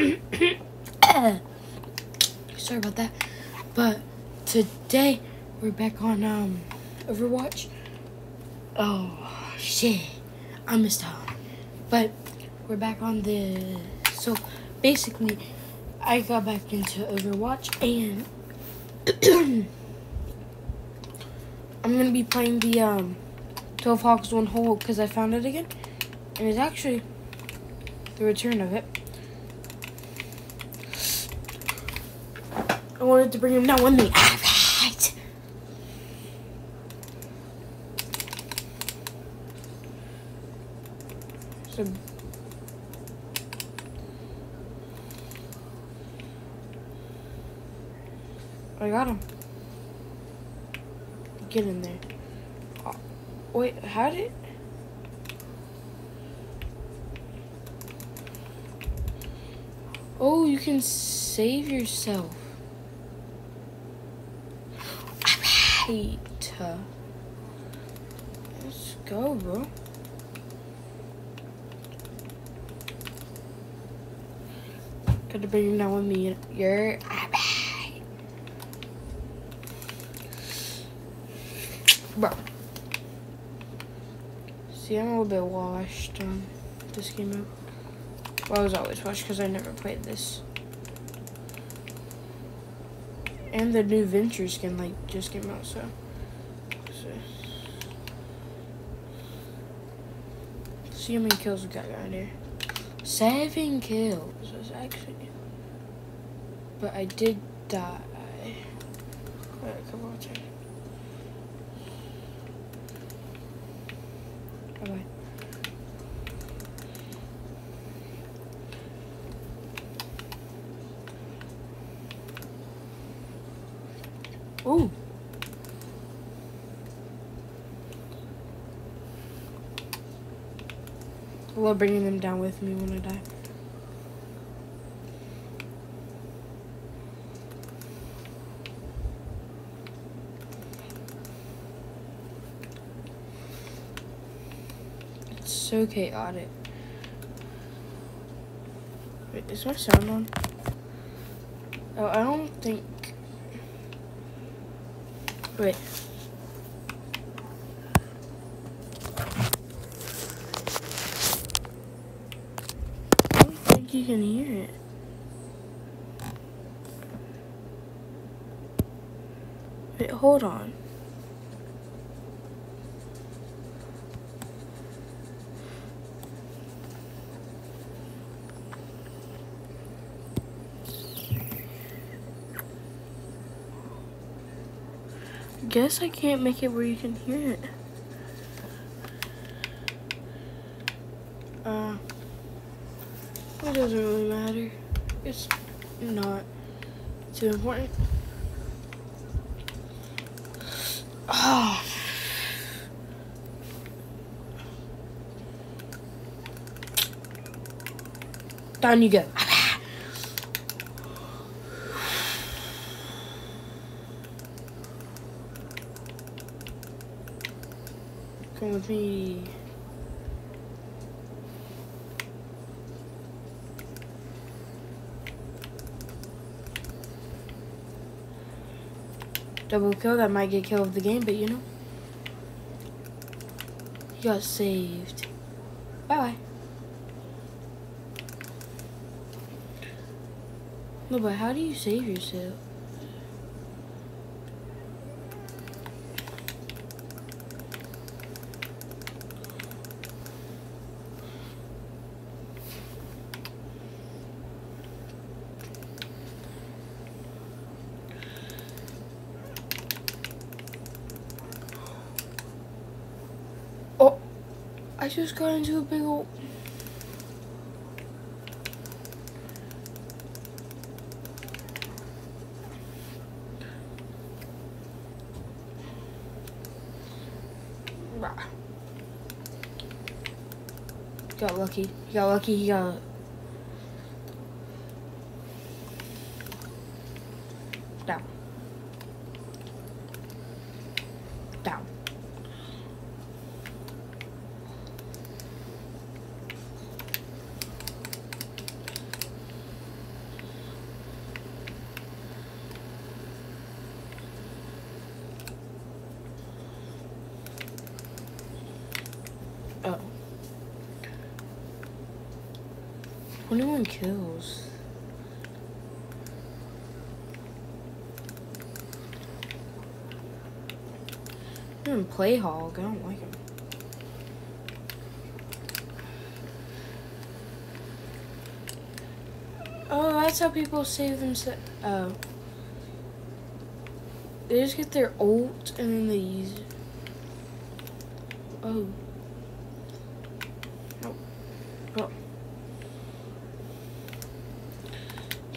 Sorry about that. But today we're back on um Overwatch. Oh shit. I missed out. But we're back on the so basically I got back into Overwatch and I'm gonna be playing the um 12 Hogs One Hole because I found it again. And it's actually the return of it. I wanted to bring him down with me. Alright. So I got him. Get in there. Oh, wait, how did? Oh, you can save yourself. Alright. Let's go, bro. Gotta bring down with me. You're. Bro. See, I'm a little bit washed on this game mode. Well, I was always washed because I never played this. And the new Venture skin, like, just came out, so. See how many kills we got right here. Seven kills. Actually. But I did die. Wait, come on, check. Bye-bye. Ooh. I love bringing them down with me when I die. It's so chaotic. Wait, is my sound on? Oh, I don't think Wait. I think you can hear it. Wait, hold on. Guess I can't make it where you can hear it. Uh, it doesn't really matter. It's not too important. Oh. Down you go. Double kill, that might get kill of the game, but you know. You got saved. Bye-bye. No, but how do you save yourself? I just got into a big old... Got lucky. Got lucky. He got... Down. 21 kills. Even play hog. I don't like him. Oh, that's how people save themselves. Oh. They just get their ult and then they use it. Oh. Oh.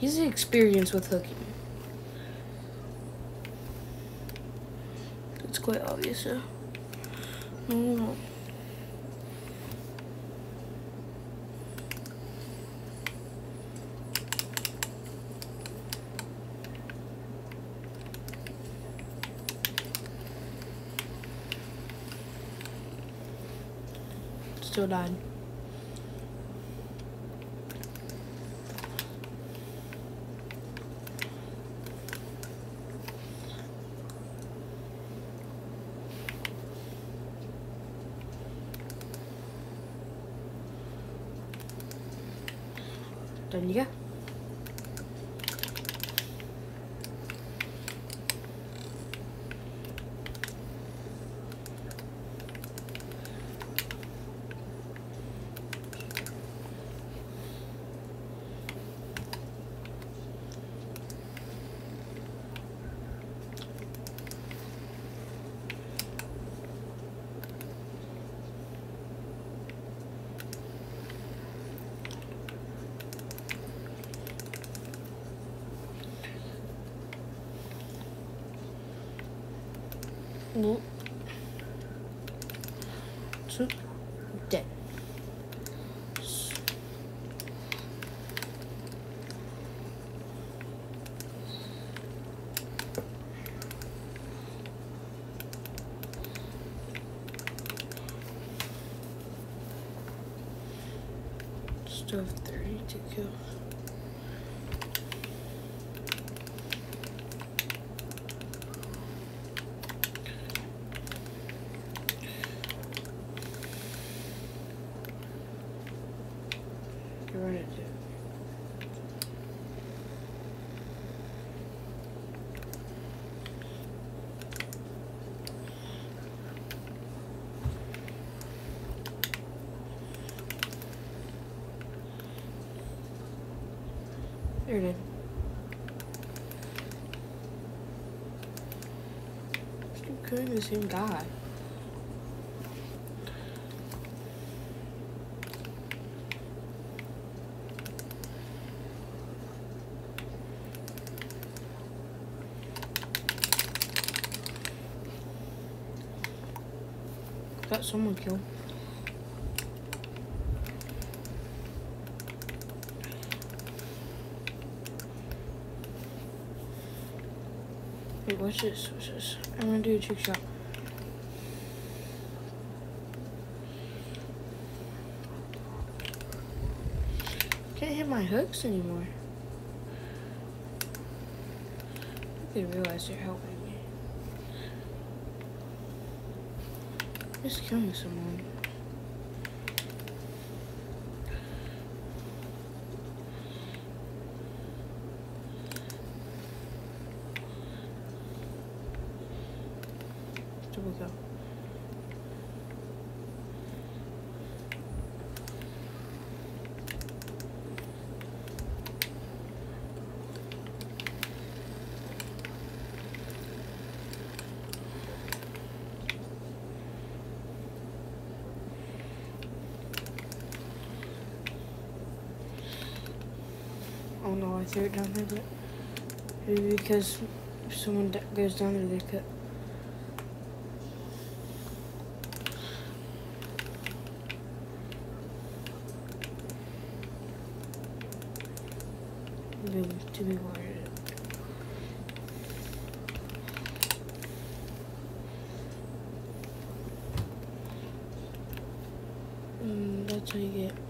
He's experienced with hooking. It's quite obvious, so. Still died. Done you go. 出对。There it is. Keep killing the same someone killed. Wait, what's this? What's this? I'm gonna do a trick shot. Can't hit my hooks anymore. I didn't realize you're helping me. Just killing someone. Double kill. Threw it down there, but maybe because if someone d- goes down there, they cut. Two people are. Mm, that's how you get.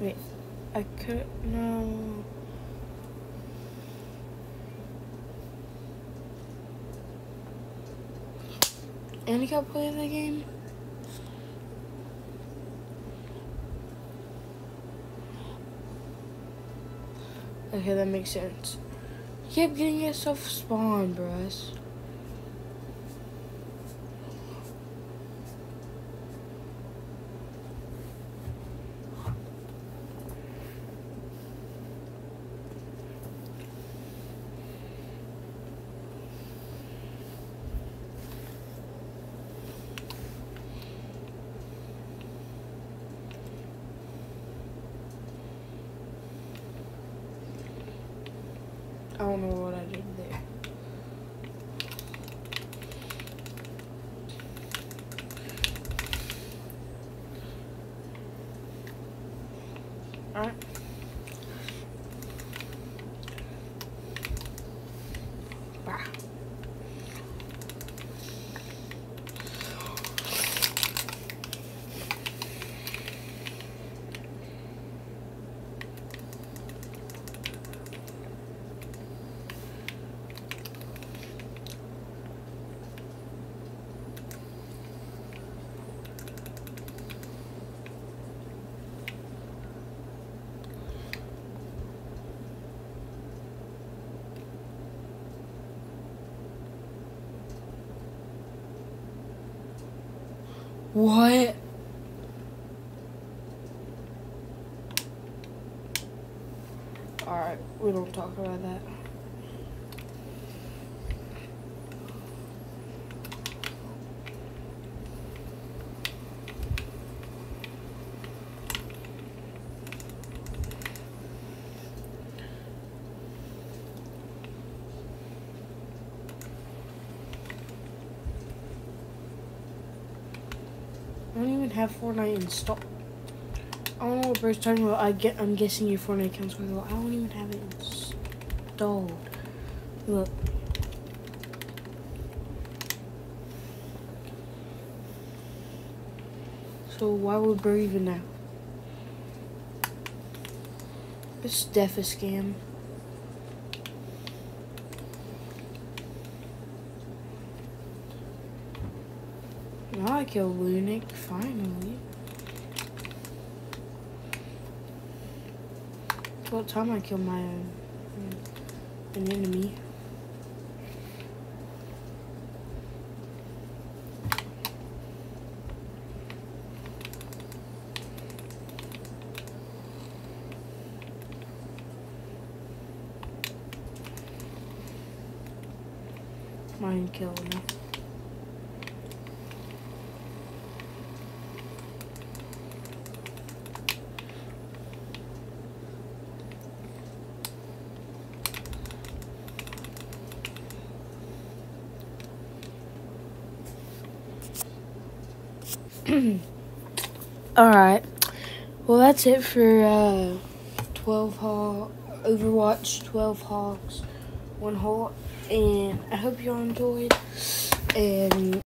Wait, I could no. And got play the game. Okay, that makes sense. Kept getting yourself spawned, bruh. I don't know what I did there. Alright. What? Alright, we don't talk about that. I don't even have Fortnite installed. I don't know what Bird's talking about. I get. I'm guessing your Fortnite account's going well. I don't even have it installed. Look. So why would Bird even know? It's def a scam. I killed Lunik, finally. It's about time I killed my own, an enemy. Mine killed me. Alright. Well, that's it for uh, 12 Hog, Overwatch 12 Hogs, 1 Hawk. And I hope you all enjoyed. And